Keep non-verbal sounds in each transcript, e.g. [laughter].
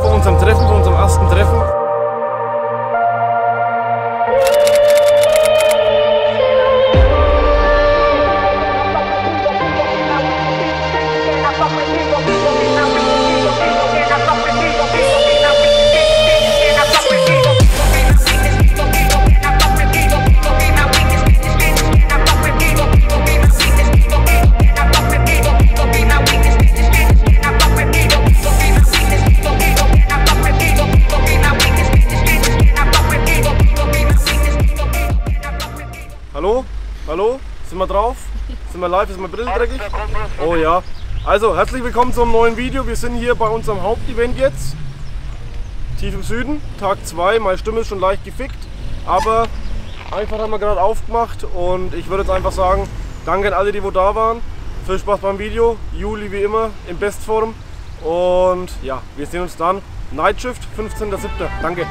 Vor unserem Treffen, vor unserem ersten Treffen. Hallo? Sind wir drauf? Sind wir live? Ist meine Brille dreckig? Oh ja. Also, herzlich willkommen zum neuen Video. Wir sind hier bei unserem Hauptevent jetzt. Tief im Süden, Tag 2. Meine Stimme ist schon leicht gefickt. Aber einfach haben wir gerade aufgemacht. Und ich würde jetzt einfach sagen, danke an alle, die wo da waren. Viel Spaß beim Video. Juli wie immer in Bestform. Und ja, wir sehen uns dann. Night Shift, 15.07. Danke.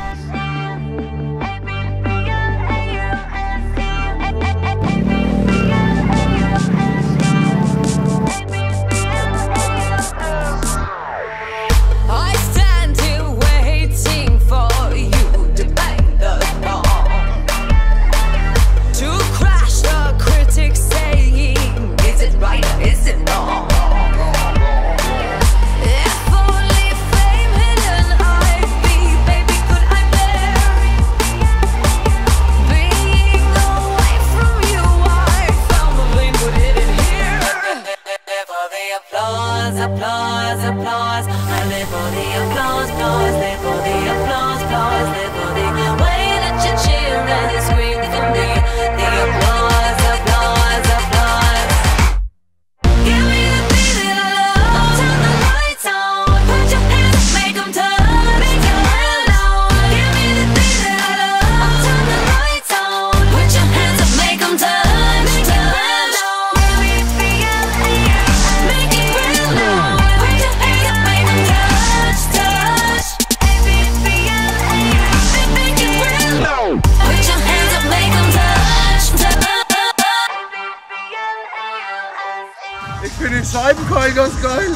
Ganz geil.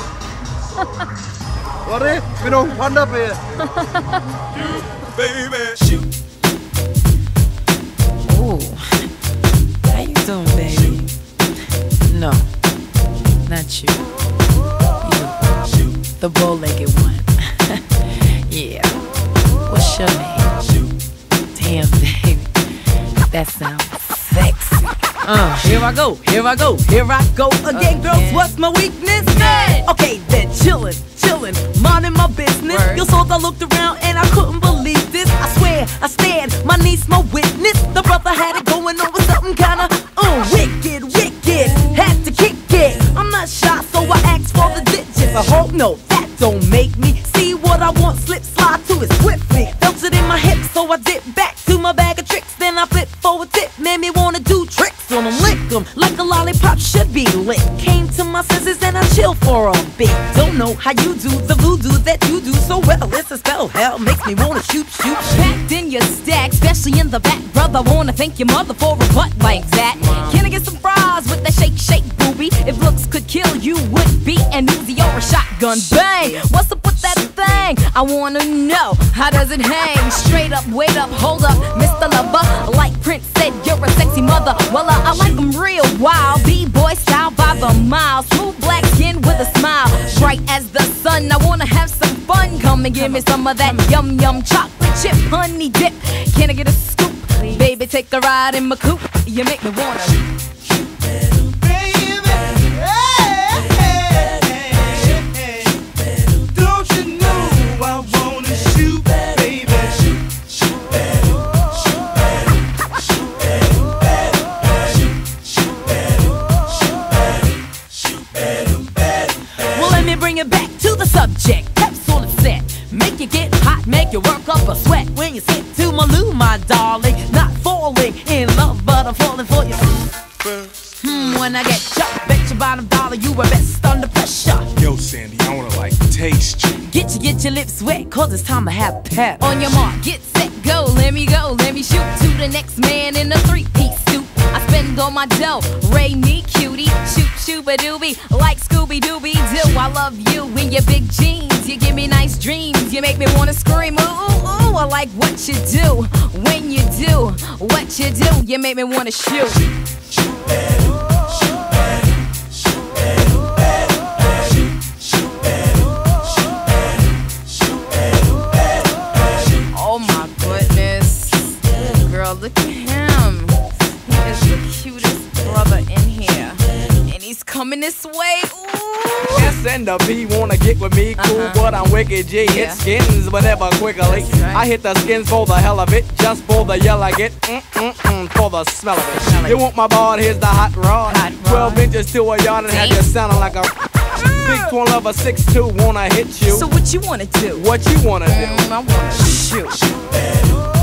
Warte, ich bin auch ein Panda-Bär. Ooh, how you doing, baby? No, not you. The bow-legged one. [laughs] yeah. What's your name? Damn, baby, [laughs] that sounds. Uh, here I go, here I go, here I go again, girls. Again. What's my weakness? Hey. Okay, then chillin', chillin', minding my business. Word. You saw I looked around and I couldn't believe this. I swear, I stand, my niece, my witness. The brother had it going on with something kinda uh, wicked, wicked. Had to kick it. I'm not shy, so I asked for the digits. I hope no, that don't make me see what I want. Slip, slide to it swiftly. Felt it in my hips, so I dip back to my bag of tricks. Then I flip for a tip, made me wanna do tricks on them, lick 'em like a lollipop should be lit. Came to my senses and I chill for a bit. Don't know how you do the voodoo that you do so well. It's a spell, hell makes me wanna shoot, shoot, shoot. Packed in your stack, especially in the back. Brother, wanna thank your mother for a butt like that. Can I get some fries with that shake, shake, booby? If looks could kill, you would be an Uzi or a shotgun. Bang! What's up with that thing? I wanna know, how does it hang? Straight up, wait up, hold up, Come and give me some of that yum yum chocolate chip honey dip. Can I get a scoop? Baby, take a ride in my coupe. You make me wanna. Make you work up a sweat when you sit to my loo, my darling. Not falling in love, but I'm falling for you. Hmm, when I get shot, bet your bottom dollar you were best under pressure. Yo, Sandy, I wanna like taste you. Get you, get your lips wet, cause it's time to have pep. On your mark, get set, go. Let me go, let me shoot to the next man in suit. I spend all my dough, Ray me cutie, shoot, shoot. shooba dooby, like Scooby Dooby Doo. I love you in your big jeans. You give me nice dreams. You make me wanna scream. Ooh, ooh, ooh. I like what you do. When you do what you do, you make me wanna shoot. Oh Coming this way. Ooh. S and the B wanna get with me, cool, Uh-huh. but I'm wicked G. Yeah. Hit skins, but never quickly. Right. I hit the skins for the hell of it, just for the yell I get, mm mm mm, for the smell of it. Smell it. You want my ball? Here's the hot rod. Hot rod. 12 inches to a yard and have you sounding like a big twin lover, 6'2", wanna hit you. So what you wanna do? what you wanna do? Mm, I wanna shoot.